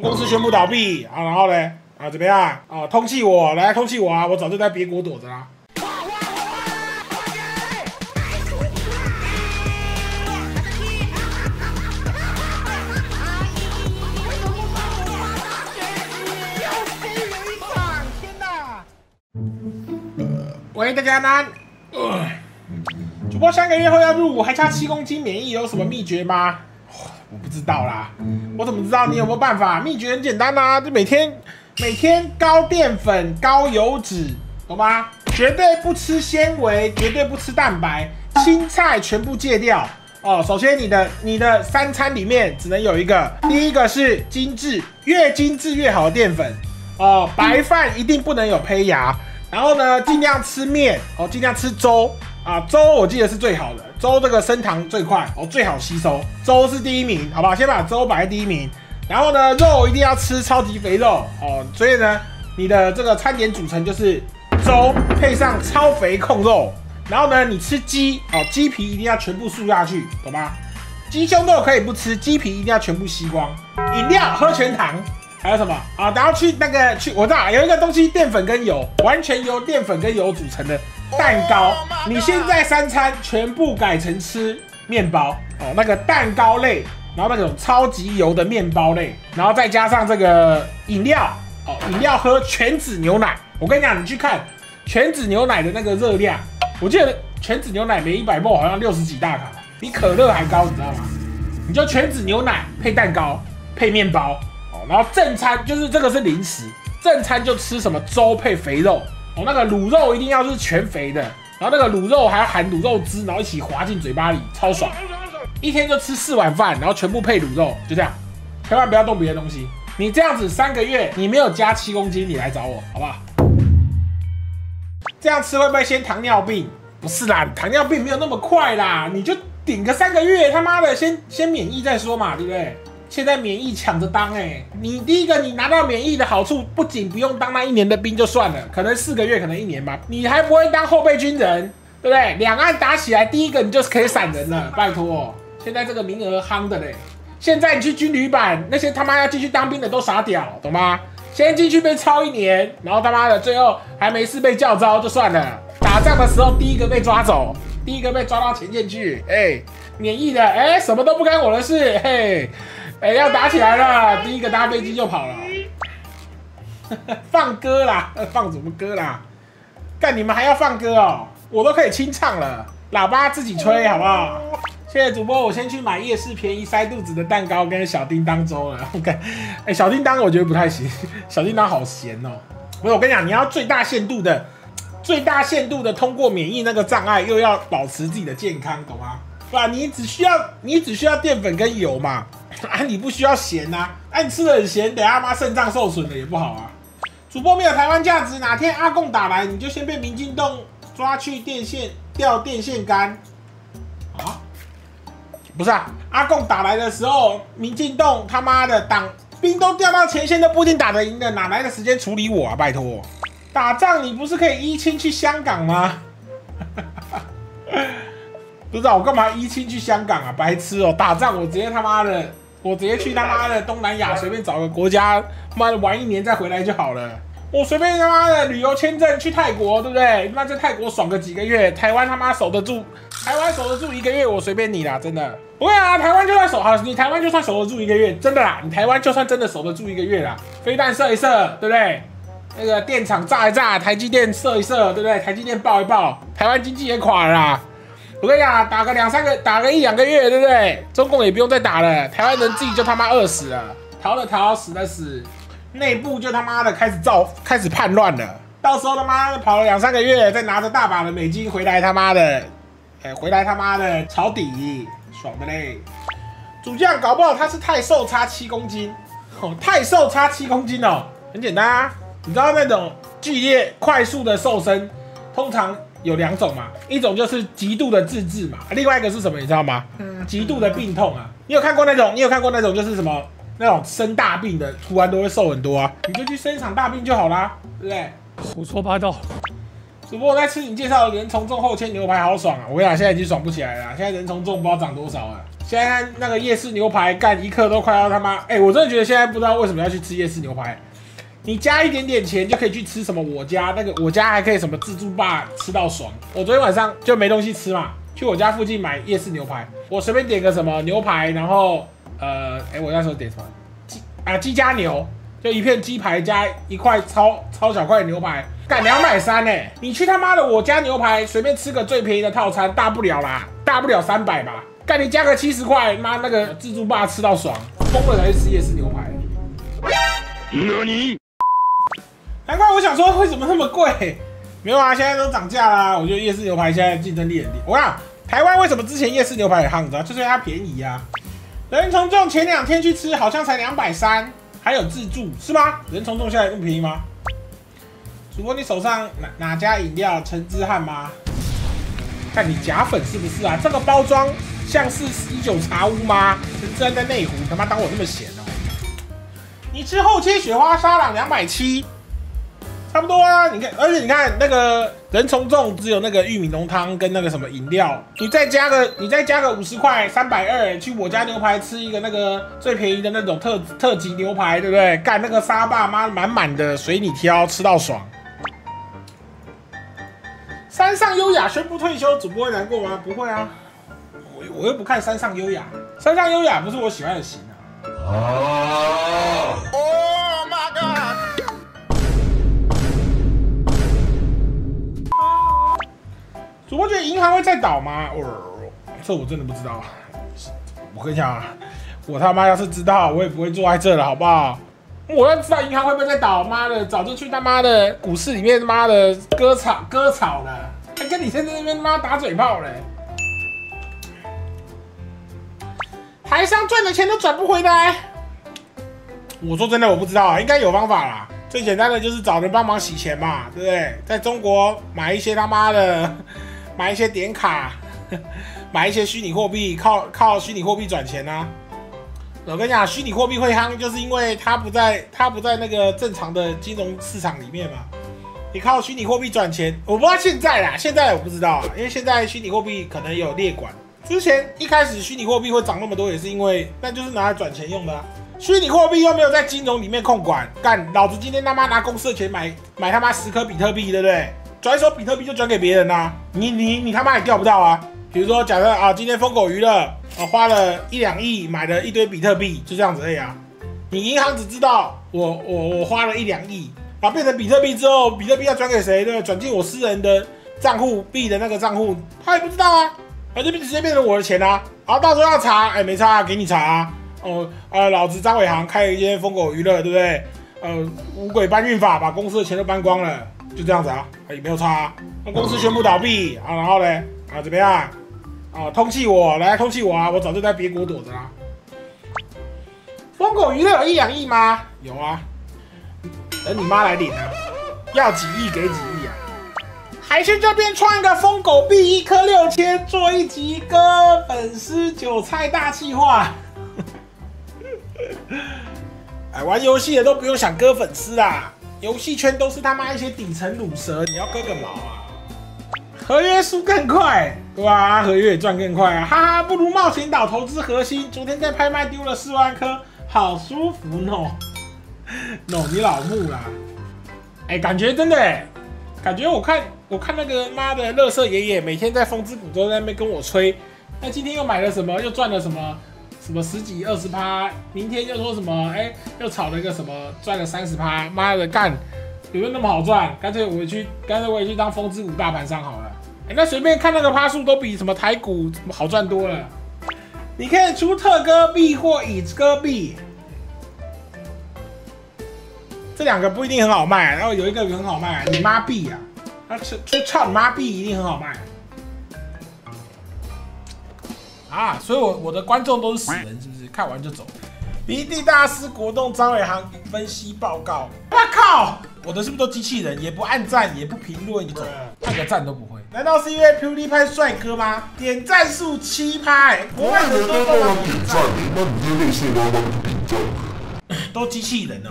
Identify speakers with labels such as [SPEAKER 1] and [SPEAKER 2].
[SPEAKER 1] 公司宣布倒闭啊，然后呢啊怎么样啊？通气我来通气我啊！我早就在别国躲着啦。喂，大家安。主播三个月后要入伍，还差七公斤免疫，有什么秘诀吗？我不知道啦，我怎么知道你有没有办法？秘诀很简单呐、就每天每天高淀粉、高油脂，懂吗？绝对不吃纤维，绝对不吃蛋白，青菜全部戒掉。哦，首先你的你的三餐里面只能有一个，第一个是精致，越精致越好的淀粉。哦，白饭一定不能有胚芽，然后呢，尽量吃面，哦，尽量吃粥啊，粥我记得是最好的，粥这个升糖最快，哦，最好吸收，粥是第一名，好不好？先把粥摆在第一名，然后呢，肉一定要吃超级肥肉，哦，所以呢，你的这个餐点组成就是粥配上超肥控肉，然后呢，你吃鸡，哦，鸡皮一定要全部漱下去，懂吗？鸡胸肉可以不吃，鸡皮一定要全部吸光。饮料喝全糖，还有什么啊？然后去那个去，我知道有一个东西，淀粉跟油，完全由淀粉跟油组成的蛋糕。你现在三餐全部改成吃面包哦，那个蛋糕类，然后那种超级油的面包类，然后再加上这个饮料哦，饮料喝全脂牛奶。我跟你讲，你去看全脂牛奶的那个热量，我记得全脂牛奶每一百毫好像六十几大卡，比可乐还高，你知道吗？你就全脂牛奶配蛋糕配面包哦，然后正餐就是这个是零食，正餐就吃什么粥配肥肉哦，那个卤肉一定要是全肥的，然后那个卤肉还要含卤肉汁，然后一起滑进嘴巴里，超爽。一天就吃四碗饭，然后全部配卤肉，就这样，千万不要动别的东西。你这样子三个月，你没有加七公斤，你来找我，好不好？这样吃会不会先糖尿病？不是啦，糖尿病没有那么快啦，你就顶个三个月，他妈的先先免疫再说嘛，对不对？现在免疫抢着当哎、你第一个你拿到免疫的好处，不仅不用当那一年的兵就算了，可能四个月，可能一年吧，你还不会当后备军人，对不对？两岸打起来，第一个你就是可以闪人了，拜托，现在这个名额夯的嘞。现在你去军旅版，那些他妈要进去当兵的都傻屌，懂吗？先进去被操一年，然后他妈的最后还没事被叫招就算了。打仗的时候第一个被抓走，第一个被抓到前线去，哎、免疫的，哎、什么都不干我的事，嘿，哎、要打起来了，第一个搭飞机就跑了。放歌啦，放什么歌啦？干你们还要放歌哦？我都可以清唱了，喇叭自己吹好不好？谢谢主播，我先去买夜市便宜塞肚子的蛋糕跟小叮当粥了。OK，哎、小叮当我觉得不太行，小叮当好咸哦。不是，我跟你讲，你要最大限度的、最大限度的通过免疫那个障碍，又要保持自己的健康，懂吗？对吧？你只需要你只需要淀粉跟油嘛，啊，你不需要咸呐、啊，啊，你吃的很咸，等下妈肾脏受损了也不好啊。主播没有台湾价值，哪天阿贡打来，你就先被民进党抓去电线吊电线杆啊？不是啊，阿贡打来的时候，民进党他妈的党兵都调到前线，都不一定打得赢的，哪来的时间处理我啊？拜托，打仗你不是可以一亲去香港吗？不知道我干嘛一亲去香港啊？白痴哦、打仗我直接他妈的，我直接去他妈的东南亚随便找个国家，妈的玩一年再回来就好了。我随便他妈的旅游签证去泰国，对不对？那在泰国爽个几个月，台湾他妈守得住，台湾守得住一个月，我随便你啦，真的。不会啊，台湾就算守好，你台湾就算守得住一个月，真的啦，你台湾就算真的守得住一个月啦，飞弹射一射，对不对？那个电厂炸一炸，台积电射一射，对不对？台积电爆一爆，台湾经济也垮了啦。我跟你讲，打个两三个，打个一两个月，对不对？中共也不用再打了，台湾人自己就他妈饿死了，逃的逃，死的死，内部就他妈的开始造，开始叛乱了。到时候他妈的跑了两三个月，再拿着大把的美金回来，他妈的，哎、回来他妈的抄底，爽的嘞。主将搞不好他是太瘦差七公斤，哦，太瘦差七公斤哦，很简单啊，你知道那种剧烈快速的瘦身，通常有两种嘛，一种就是极度的自制嘛，另外一个是什么，你知道吗？极度的病痛啊。你有看过那种？你有看过那种就是什么那种生大病的，突然都会瘦很多啊？你就去生一场大病就好啦，对不对？
[SPEAKER 2] 胡说八道。
[SPEAKER 1] 主播我在吃你介绍的人从众后切牛排，好爽啊！我跟你讲，现在已经爽不起来了啦，现在人从众不知道涨多少了，现在那个夜市牛排干一克都快要他妈，哎，我真的觉得现在不知道为什么要去吃夜市牛排。你加一点点钱就可以去吃什么？我家那个我家还可以什么自助霸吃到爽。我昨天晚上就没东西吃嘛，去我家附近买夜市牛排，我随便点个什么牛排，然后呃，哎，我那时候点什么鸡啊鸡加牛，就一片鸡排加一块超超小块的牛排，干两百三呢。你去他妈的我家牛排随便吃个最便宜的套餐，大不了啦，大不了三百吧。干你加个七十块，妈那个自助霸吃到爽，疯了才去吃夜市牛排。难怪我想说为什么那么贵？没有啊，现在都涨价啦。我觉得夜市牛排现在竞争力很低。我讲台湾为什么之前夜市牛排很夯，知道？就是因为它便宜啊。人从众前两天去吃好像才两百三，还有自助是吗？人从众现在那么便宜吗？主播你手上哪哪家饮料？陈之汉吗？看你假粉是不是啊？这个包装像是喜酒茶屋吗？陈之汉在内湖，他妈当我那么闲哦？你吃后切雪花沙朗两百七。差不多啊，你看，而且你看那个人从众只有那个玉米浓汤跟那个什么饮料，你再加个你再加个五十块三百二，去我家牛排吃一个那个最便宜的那种特特级牛排，对不对？干那个沙爸妈满满的随你挑，吃到爽。山上优雅宣布退休，主播会难过吗？不会啊，我我又不看山上优雅，山上优雅不是我喜欢的型啊。播觉得银行会再倒吗？哦，这我真的不知道。我跟你讲啊，我他妈要是知道，我也不会坐在这了，好不好？我要知道银行会不会再倒，妈的，早就去他妈的股市里面他妈的割草割草了，还跟你在那边他妈打嘴炮嘞。台商赚的钱都转不回来。我说真的，我不知道，应该有方法啦。最简单的就是找人帮忙洗钱嘛，对不对？在中国买一些他妈的。买一些点卡，买一些虚拟货币，靠靠虚拟货币转钱呐。我跟你讲，虚拟货币会夯，就是因为它不在它不在那个正常的金融市场里面嘛。你靠虚拟货币转钱，我不知道现在啦，现在我不知道，因为现在虚拟货币可能有列管。之前一开始虚拟货币会涨那么多，也是因为那就是拿来转钱用的。虚拟货币又没有在金融里面控管，干老子今天他妈拿公司的钱买买他妈十颗比特币，对不对？转手比特币就转给别人呐，你你你他妈也钓不到啊！比如说，假设啊，今天疯狗娱乐啊花了一两亿买了一堆比特币，就这样子而已啊。你银行只知道我我我花了一两亿，啊变成比特币之后，比特币要转给谁？对转进我私人的账户币的那个账户，他也不知道啊，啊这边直接变成我的钱啦啊。好，到时候要查，哎没查，给你查啊。哦啊，老子张伟航开了一间疯狗娱乐，对不对？呃，五鬼搬运法把公司的钱都搬光了。就这样子啊，也没有差。那公司宣布倒闭啊，然后呢，啊怎么样？啊通气我来通气我啊，我早就在别国躲着啦。疯狗娱乐有一两亿吗？有啊，等你妈来领啊，要几亿给几亿啊？还是这边创一个疯狗币，一颗六千，做一集割粉丝韭菜大气化。哎，玩游戏的都不用想割粉丝啊。游戏圈都是他妈一些底层卤蛇，你要割个毛啊！合约输更快，哇，合约也赚更快啊！哈哈，不如冒险岛投资核心，昨天在拍卖丢了四万颗，好舒服喏喏，你老木啦！哎，感觉真的，感觉我看我看那个妈的乐色爷爷每天在风之谷都在那边跟我吹，那今天又买了什么？又赚了什么？什么十几二十趴，明天又说什么？哎，又炒了一个什么，赚了三十趴，妈的干，有没有那么好赚？干脆我去，干脆我也去当风之谷大盘商好了。哎，那随便看那个趴数都比什么台股好赚多了。你可以出特哥币或以哥币，这两个不一定很好卖，然后有一个很好卖，你妈币啊，那出出操你妈币一定很好卖。啊，所以，我我的观众都是死人，是不是？看完就走。鼻涕大师国栋张伟航分析报告。我靠，我的是不是都机器人？也不按赞，也不评论，走，按个赞都不会。难道是因为 p u d i e p i 帅哥吗？点赞数七拍，国外人都帮忙点赞，那你这类似都帮点赞？都机器人哦。